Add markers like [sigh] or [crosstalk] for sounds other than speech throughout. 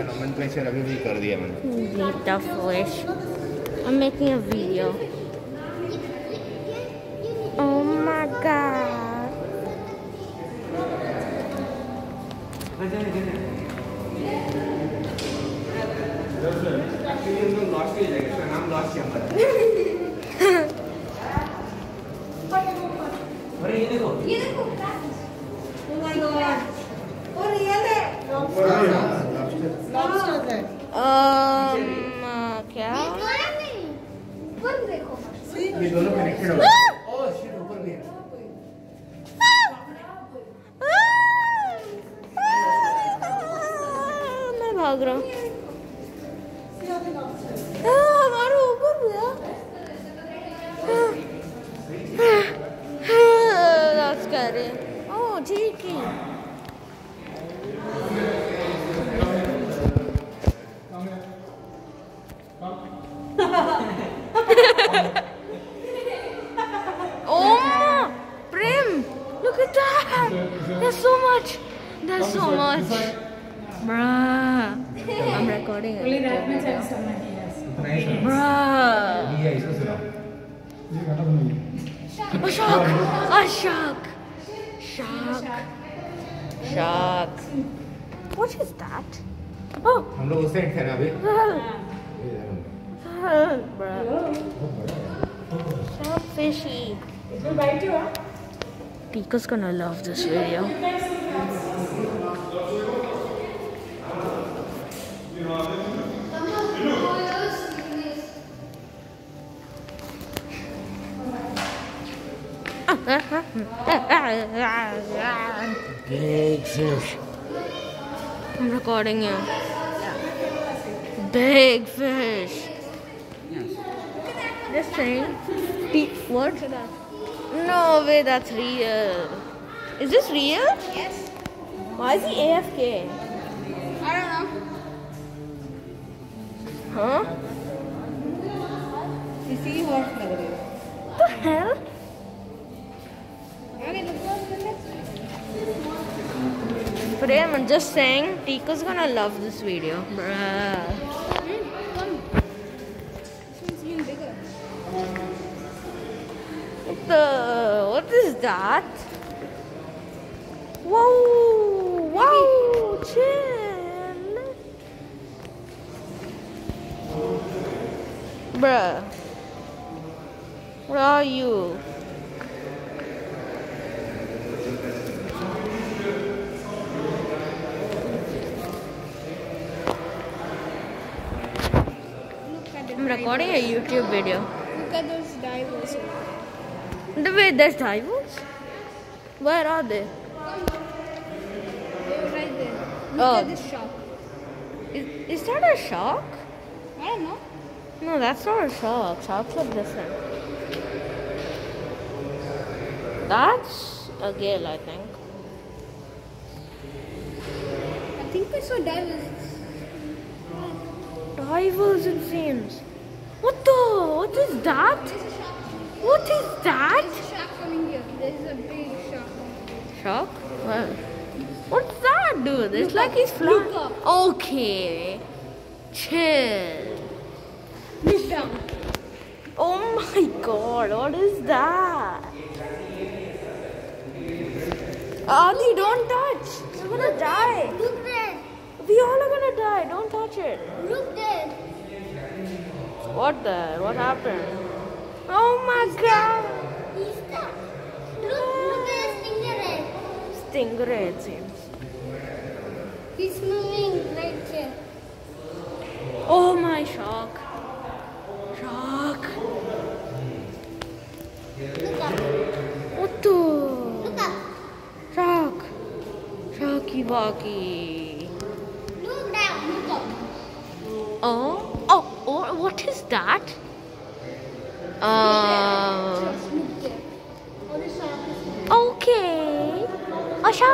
का नोमेनक्लेचर अभी भी कर दिया मैंने beautiful-ish. I'm making a video. Oh my god. अरे ये देखो ये देखो Hagra. Ah. That's scary. Oh, cheeky. oh, Prim, look at that. There's so much. There's so much. Bruh. I'm recording it. Only that much I'm sorry, yes. इतना ही सुनो Bruh. ये इसको सुनाओ A shark! A shark! Shark! Shark! What is that? Oh! हम लोग उस side थे ना अभी [laughs] Bruh. So fishy. It will bite you, huh? Pika's gonna love this video. Big fish. I'm recording you. Big fish. Yes. This thing. What? No way, that's real. Is this real? Yes. Why is he AFK? I don't know. Huh? You see what the hell? Prem, I'm just saying, Tika's gonna love this video. Bruh. What the? What is that? Whoa! Wow! Chill! Bruh. Where are you? Look at the I'm recording a YouTube video. Look at those divers. The way there's divers? Where are they? They're right there. Look Oh. at this shark. Is, is that a shark? I don't know. No, that's not a shark. Sharks look different. That's a gill, I think. I think we saw divers. Divers and fins. What the? What is that? There's a shark. What is that? There's a shark coming here. There's a big shark. Shark? Well, what's that, dude? It's Look like he's flying. Okay. Chill. Look down. Oh my god, what is that? Ali, don't touch. You're gonna die. Look there. We all are gonna die. Don't touch it. Look there. What the? What happened? Oh my god. He's stuck. Look, look at the stingray. Stingray, it seems. He's moving right here. Oh my shark. Shark. Look up. What the? Look up. Shark. Sharky Barky. that. Uh, okay. Asha.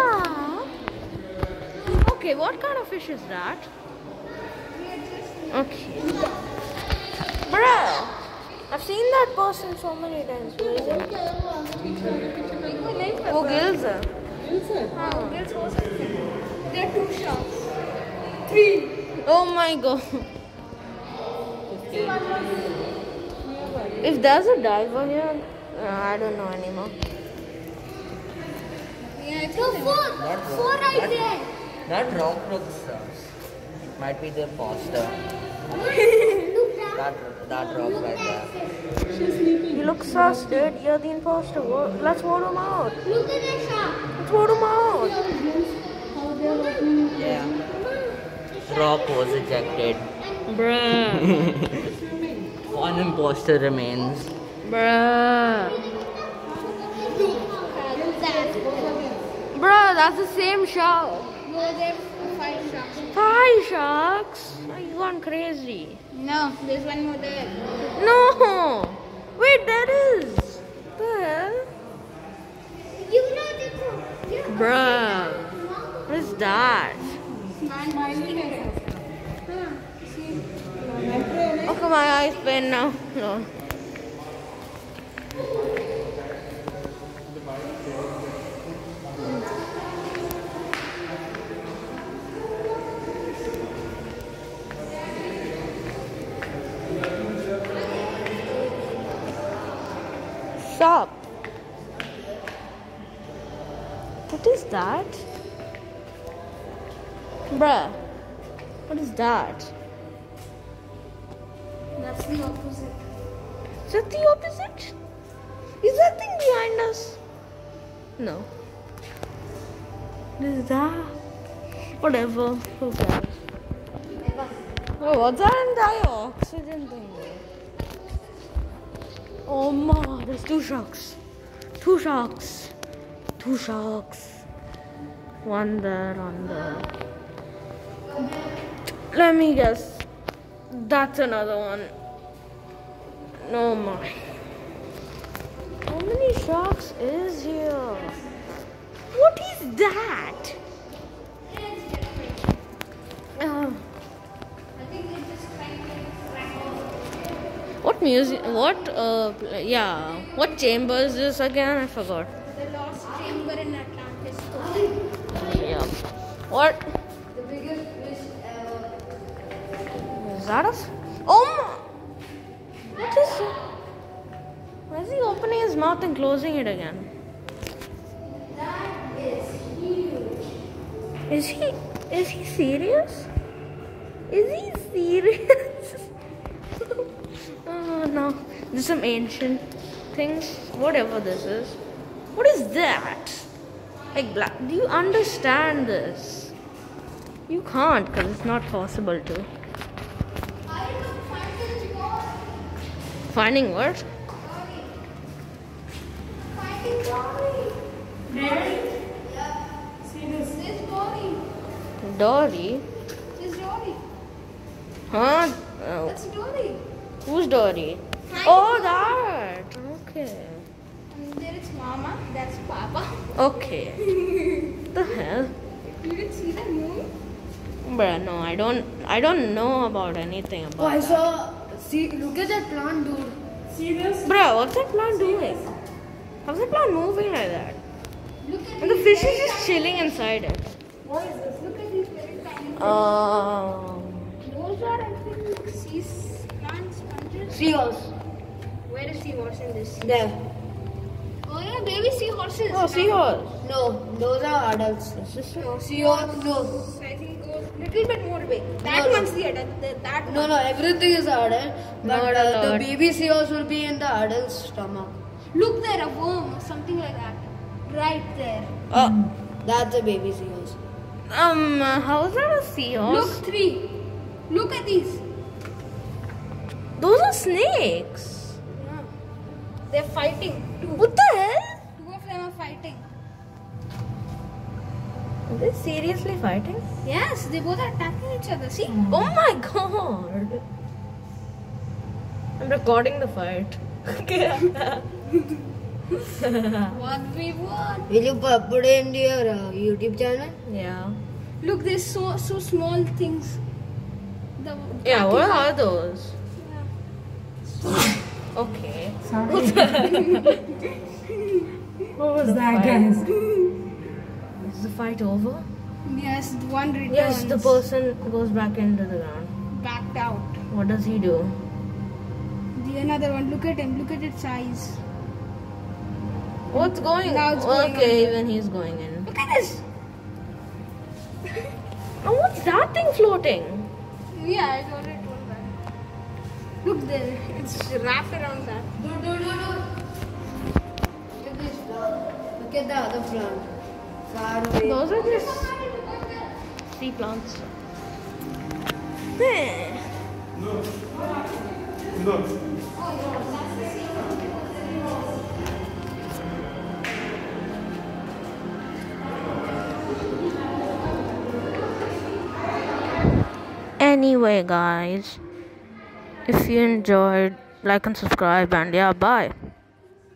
Okay, what kind of fish is that? Okay. Bro, I've seen that person so many times. Where is it? oh there are two sharks. Three. Oh my god. If there's a diver here, uh, I don't know anymore. Yeah, so four. Four right there. That rock looks uh, might be the poster. Look down. That that rock right there. He looks sus, dude. You're the imposter. Let's vote him out. Look at that shot. Let's vote him out. How they're. Yeah. Rock was ejected. Bruh. [laughs] One imposter remains. Bruh. Look that. Bruh, that's the same shark. No, there's five shots. Five sharks? Are you gone crazy? No, there's one more there. No. Wait, there is. The hell? You know the yeah. Bruh. What is that? My eyes pain now. No. Stop. What is that? Bruh. What is that? That's the opposite. Is that the opposite? Is that thing behind us? No. What is that? Whatever. Who cares? Oh, what's that entire oxygen thing? Oh my, there's two sharks. Two sharks. Two sharks. One there, one there. Let me guess. That's another one. No my. How many sharks is here? What is that? Uh, what music? What? Uh, yeah. What chamber is this again? I forgot. The lost chamber in Atlantis. Yeah. What? The biggest fish ever. Is that a? Oh my! What is it? Why is he opening his mouth and closing it again? That is huge. Is he? Is he serious? Is he serious? [laughs] oh no! This is some ancient things. Whatever this is. What is that? Like black. Do you understand this? You can't, because it's not possible to. Finding what? Finding Dory. Really? Yeah. See this? This Dory. Dory? This Dory. Huh? Uh, That's Dory. who's Dory? Finding Oh, that. Okay. And there is Mama. That's Papa. Okay. the hell? You didn't see the moon? Bruh, no, I don't. I don't know about anything about. Oh, I that. saw. See, look at that plant, dude. See this? Bruh, what's that plant doing? How's the plant moving like that? Look at And the fish is just chilling inside it. What is this? Look at these very tiny. Um. Those are, I think, sea plant sponges. Seahorse. Where is seahorse in this? There. Oh yeah, baby seahorses. Oh, seahorse. No, those are adults. No, Seahorse, no. I think goes little bit more big. That No, no. one's the adult. the- That No, one. no, everything is adult. But Not uh, the adult. baby seahorse will be in the adult's stomach. Look there, a worm, or something like that. Right there. Oh. That's a baby seahorse. Um. uh, How's that a Look three. Look at these. Those are snakes. Yeah. They're fighting. Two. What the hell? Two of them are fighting. Are they seriously fighting? Yes, they both are attacking each other. See? Oh my god! I'm recording the fight. [laughs] [laughs] What we want. Will you pu- put it in your uh, YouTube channel? yeah. Look, there's so so small things. The Yeah, what attacking- are those? Yeah. Okay. [laughs] What was The that, fight. guys? Is the fight over? Yes, one returns. Yes, the person goes back into the ground. backed out. What does he do? The another one. Look at him. Look at its eyes. What's going Now it's going Okay, under. even he's going in. Look at this. [laughs] Oh, what's that thing floating? Yeah, I got it. One back. Look there. It's wrapped around that. Dude, dude, dude, dude. Look at this plant. Look at the other plant. Far away. Those are just sea plants. no oh, Hey. Anyway, guys, if you enjoyed, like and subscribe, and yeah, bye.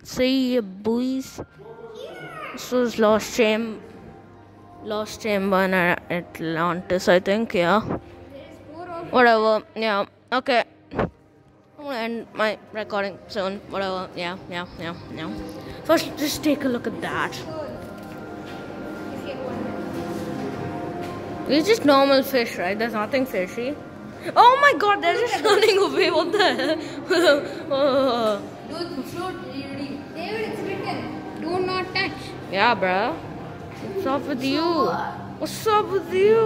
See you, boys. This was Lost Chamber. Lost Chamber in Atlantis, I think, yeah. Whatever, yeah, okay. I'm gonna end my recording soon, whatever, yeah, yeah, yeah, yeah. First, just take a look at that. It's just normal fish, right? There's nothing fishy. Oh my god, they're just [laughs] running away, what the hell? Dude, float. David, it's written. Do not touch. yeah, bruh. What's up with you? Uh, What's up with you?